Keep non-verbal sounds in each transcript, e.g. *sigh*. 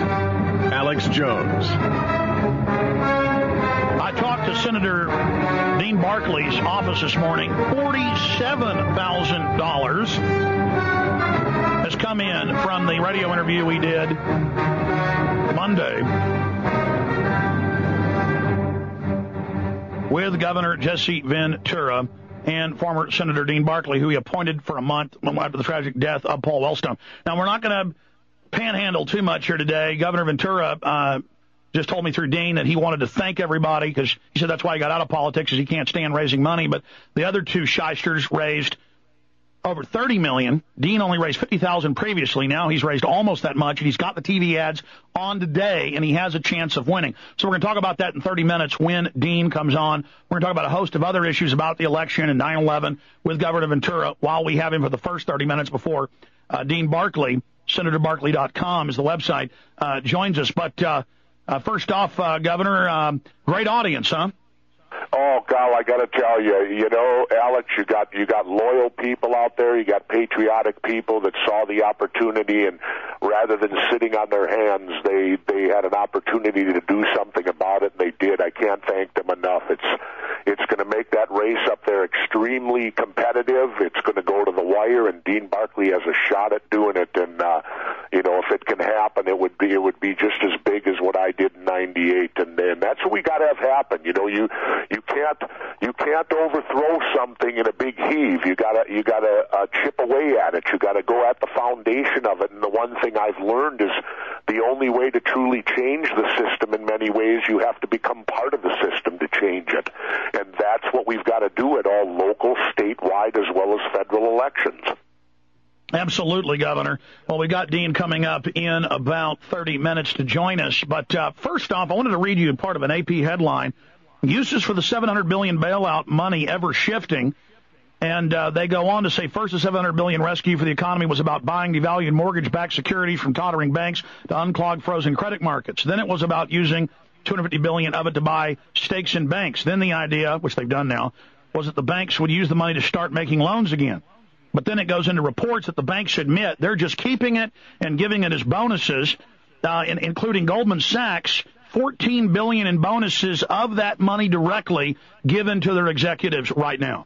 Alex Jones. I talked to Senator Dean Barkley's office this morning. $47,000 has come in from the radio interview we did Monday with Governor Jesse Ventura and former Senator Dean Barkley, who he appointed for a month after the tragic death of Paul Wellstone. Now, we're not going to panhandle too much here today. Governor Ventura uh, just told me through Dean that he wanted to thank everybody because he said that's why he got out of politics, because he can't stand raising money. But the other two shysters raised over 30 million. Dean only raised 50,000 previously. Now he's raised almost that much, and he's got the TV ads on today, and he has a chance of winning. So we're going to talk about that in 30 minutes when Dean comes on. We're going to talk about a host of other issues about the election and 9/11 with Governor Ventura while we have him for the first 30 minutes before uh, Dean Barkley. SenatorBarkley.com is the website. Uh, joins us, but uh, uh first off, uh, Governor, um, great audience, huh? Oh, Gal, I got to tell you, you know, Alex, you got you got loyal people out there. You got patriotic people that saw the opportunity, and rather than sitting on their hands, they they had an opportunity to do something about it, and they did. I can't thank them enough. It's it's going to make that race up there extremely competitive. It's going to go to the wire, and Dean Barkley has a shot at doing it. And uh, you know, if it can happen, it would be it would be just as big as what I did in '98, and, and that's what we got to have happen. You know, you you can't you can't overthrow something in a big heave. You gotta you gotta uh, chip away at it. You gotta go at the foundation of it. And the one thing I've learned is the only way to truly change the system in many ways you have to become part of the system to change it. And that's what we've got to do at all local, statewide, as well as federal elections. Absolutely, Governor. Well, we got Dean coming up in about 30 minutes to join us. But uh, first off, I wanted to read you part of an AP headline. Uses for the 700 billion bailout money ever shifting. And uh, they go on to say first the 700 billion rescue for the economy was about buying devalued mortgage-backed securities from tottering banks to unclog frozen credit markets. Then it was about using 250 billion of it to buy stakes in banks. Then the idea, which they've done now, was that the banks would use the money to start making loans again. But then it goes into reports that the banks admit they're just keeping it and giving it as bonuses, uh, in, including Goldman Sachs, 14 billion in bonuses of that money directly given to their executives right now.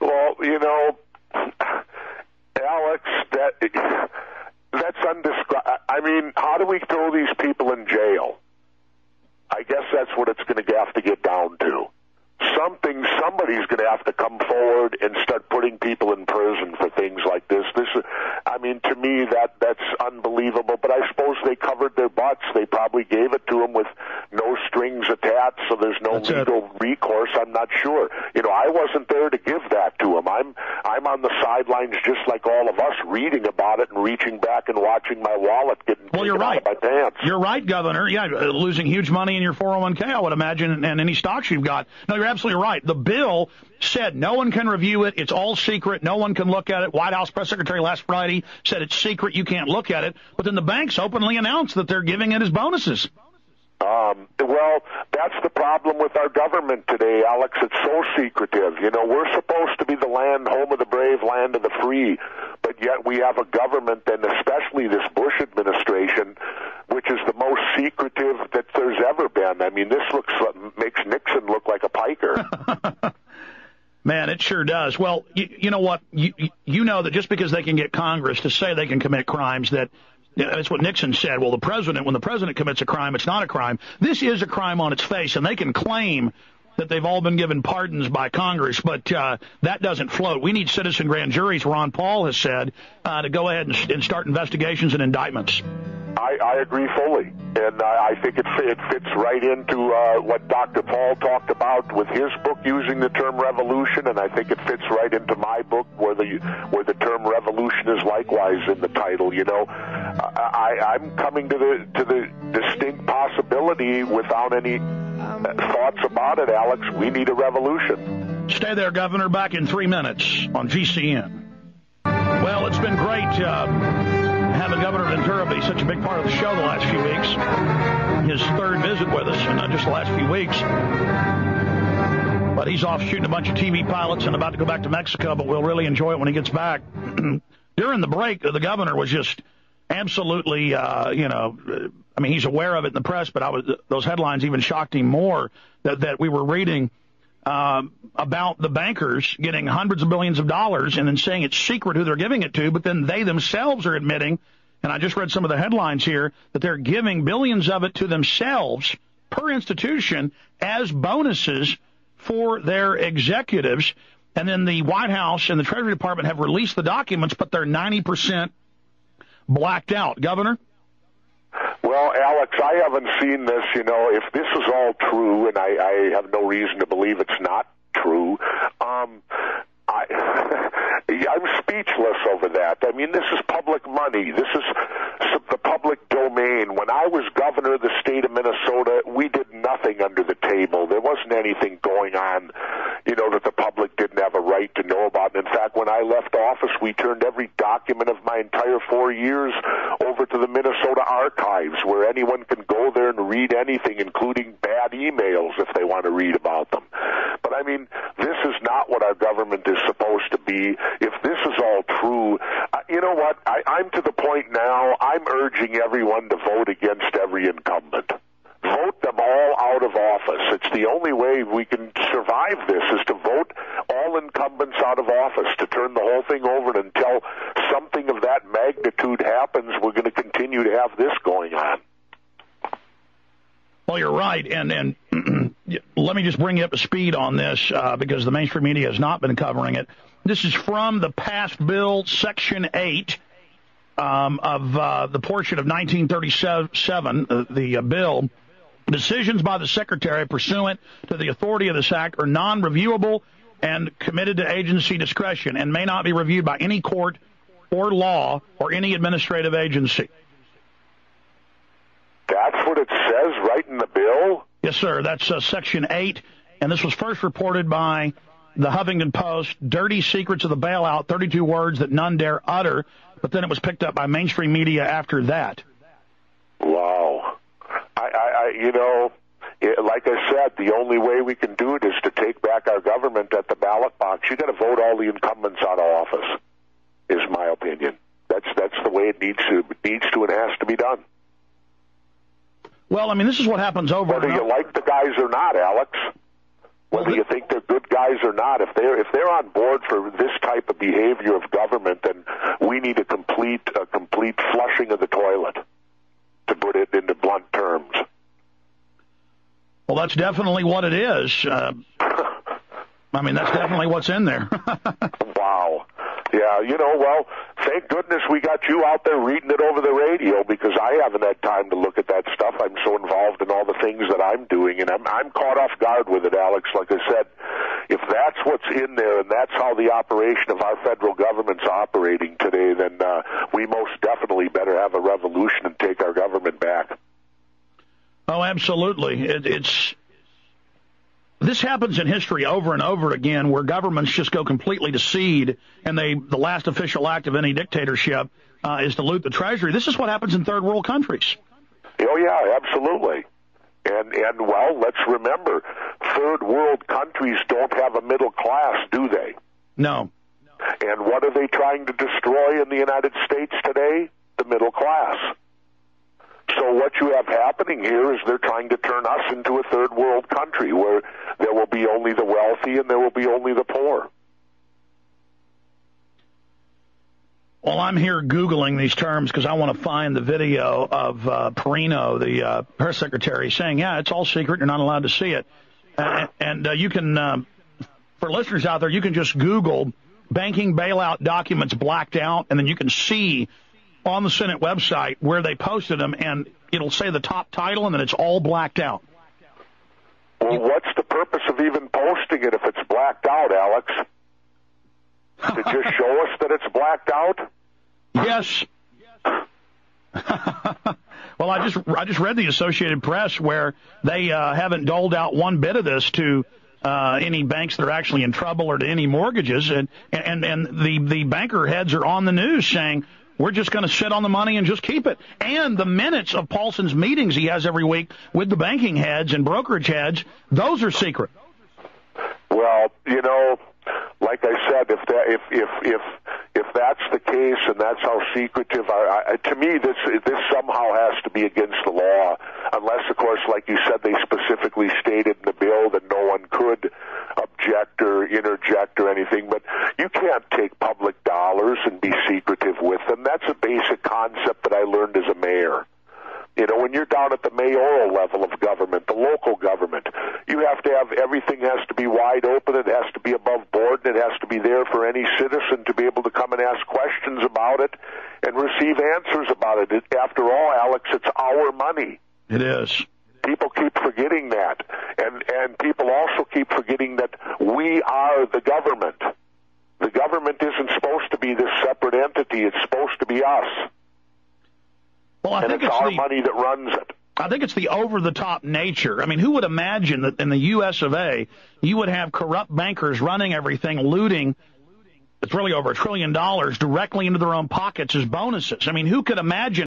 Well, you know, Alex, that that's undescribed. I mean, how do we throw these people in jail? I guess that's what it's going to have to get down to something somebody's going to have to come forward and start putting people in prison for things like this. This i mean to me that that's unbelievable but i suppose they covered their butts. They probably gave it to them with no strings attached so there's no that's legal it. recourse. I'm not sure. You know i wasn't there to give that to them i'm i'm on the sidelines just like all of us reading about it and reaching back and watching my wallet getting well you're right. my pants. You're right governor. Yeah uh, losing huge money in your 401k i would imagine and any stocks you've got. No you're absolutely right. The bill said no one can review it. It's all secret. No one can look at it. White House press secretary last Friday said it's secret. You can't look at it. But then the banks openly announced that they're giving it as bonuses. Um, well, that's the problem with our government today, Alex. It's so secretive. You know, we're supposed to be the land, home of the brave, land of the free, but yet we have a government, and especially this Bush administration, which is the most secretive that there's ever been. I mean, this looks makes Nixon look like a piker. *laughs* Man, it sure does. Well, you, you know what? You, you know that just because they can get Congress to say they can commit crimes, that that's what Nixon said. Well, the president, when the president commits a crime, it's not a crime. This is a crime on its face, and they can claim that they've all been given pardons by Congress, but uh, that doesn't float. We need citizen grand juries, Ron Paul has said, uh, to go ahead and, and start investigations and indictments. I, I agree fully, and I, I think it, it fits right into uh, what Dr. Paul talked about with his book using the term revolution, and I think it fits right into my book where the where the term revolution is likewise in the title. You know, I, I'm coming to the to the distinct possibility without any thoughts about it, Alex. We need a revolution. Stay there, Governor. Back in three minutes on GCN. Well, it's been great. Uh, having Governor Ventura be such a big part of the show the last few weeks. His third visit with us, and not just the last few weeks. But he's off shooting a bunch of TV pilots and about to go back to Mexico, but we'll really enjoy it when he gets back. *clears throat* During the break, the governor was just absolutely, uh, you know, I mean, he's aware of it in the press, but I was those headlines even shocked him more that that we were reading uh, about the bankers getting hundreds of billions of dollars and then saying it's secret who they're giving it to, but then they themselves are admitting, and I just read some of the headlines here that they're giving billions of it to themselves per institution as bonuses for their executives. And then the White House and the Treasury Department have released the documents, but they're 90% blacked out. Governor? Well, Alex, I haven't seen this. You know, if this is all true, and I, I have no reason to believe it's not true, um, I, *laughs* I'm speechless over that. I mean, this is public money. This is the public domain. When I was governor of the state of Minnesota, we did nothing under the table. There wasn't anything going on, you know, that the public didn't have a right to know about. And in fact, when I left office, we turned every document of my entire four years over to the Minnesota archives, where anyone can go there and read anything, including bad emails if they want to read about them. But I mean, this is not what our government is supposed to be. If this is all true, uh, you know what? I, I'm to the point now. I'm urging everyone to vote against every incumbent. All out of office. It's the only way we can survive this is to vote all incumbents out of office, to turn the whole thing over and until something of that magnitude happens, we're going to continue to have this going on. Well, you're right, and and *clears throat* let me just bring you up to speed on this uh, because the mainstream media has not been covering it. This is from the past bill, Section 8 um, of uh, the portion of 1937, uh, the uh, bill. Decisions by the Secretary pursuant to the authority of this Act are non reviewable and committed to agency discretion and may not be reviewed by any court or law or any administrative agency. That's what it says right in the bill? Yes, sir. That's uh, Section 8, and this was first reported by the Huffington Post, dirty secrets of the bailout, 32 words that none dare utter, but then it was picked up by mainstream media after that. You know, it, like I said, the only way we can do it is to take back our government at the ballot box. You got to vote all the incumbents out of office. Is my opinion. That's that's the way it needs to needs to and has to be done. Well, I mean, this is what happens over. Whether you like the guys or not, Alex whether you think they're good guys or not. If they're if they're on board for this type of behavior of government, then we need a complete a complete flushing of the toilet, to put it into blunt terms. Well, that's definitely what it is. Uh, I mean, that's definitely what's in there. *laughs* wow. Yeah, you know, well, thank goodness we got you out there reading it over the radio because I haven't had time to look at that stuff. I'm so involved in all the things that I'm doing, and I'm I'm caught off guard with it, Alex. Like I said, if that's what's in there and that's how the operation of our federal government's operating today, then uh, we most definitely better have a revolution and take our government back. Oh, absolutely. It, it's this happens in history over and over again where governments just go completely to seed and they the last official act of any dictatorship uh, is to loot the treasury. This is what happens in third world countries. Oh yeah, absolutely. And and well, let's remember, third world countries don't have a middle class, do they? No. And what are they trying to destroy in the United States today? The middle class. So what you have happening here is they're trying to turn us into a third world country where there will be only the wealthy and there will be only the poor. Well, I'm here Googling these terms because I want to find the video of uh, Perino, the uh, press secretary, saying, yeah, it's all secret. You're not allowed to see it. Uh, and uh, you can, uh, for listeners out there, you can just Google banking bailout documents blacked out, and then you can see on the Senate website where they posted them, and it'll say the top title, and then it's all blacked out. Well, what's the purpose of even posting it if it's blacked out, Alex? To just show us that it's blacked out? *laughs* Yes. *laughs* well, I just I just read the Associated Press where they uh, haven't doled out one bit of this to uh, any banks that are actually in trouble or to any mortgages, and and and the the banker heads are on the news saying we're just going to sit on the money and just keep it. And the minutes of Paulson's meetings he has every week with the banking heads and brokerage heads, those are secret. Well, you know, like I said, if that, if if if if that's the case and that's how secretive, I, I, to me, this this somehow has to be against the law, unless, of course, like you said, they specifically stated in the bill that no one could object or interject or anything. But you can't take public dollars and be secretive with them. That's a basic concept that I learned as a mayor. You know, when you're down at the mayoral level of government, the local government, you have to have everything has to be wide open. It has to be above board, and it has to be there for any citizen to be able to come and ask questions about it and receive answers about it. After all, Alex, it's our money. It is. People keep forgetting that, and and people also that we are the government. The government isn't supposed to be this separate entity. It's supposed to be us. Well, I and think it's, it's our the, money that runs it. I think it's the over the top nature. I mean, who would imagine that in the US of A, you would have corrupt bankers running everything, looting it's really over a trillion dollars directly into their own pockets as bonuses. I mean, who could imagine